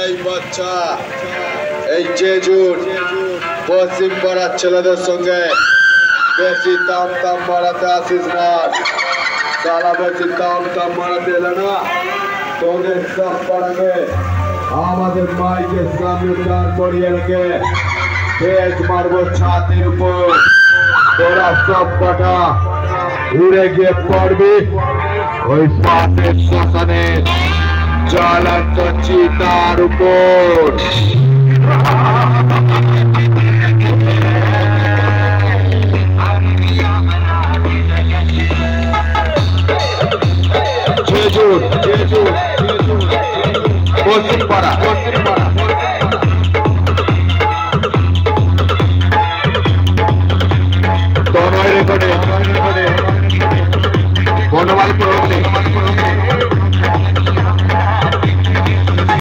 এই বাচ্চা, এই চেজুর পশ্চিম পাড়ার ছেলেদের সঙ্গে বেশি দাম দাম মারাতে আসিস না। সারা বেশি দাম দাম মারাতে এলে না, তোদের সব পাড়াকে আমাদের মাইকে সামনে দাঁড় করিয়ে রেখে বেশ মারবো ছাতির উপর। তোরা সব কটা উড়ে গিয়ে পড়বি। ওই পাশের শ্মশানে জ্বলন্ত চিতার উপর। পশ্চিম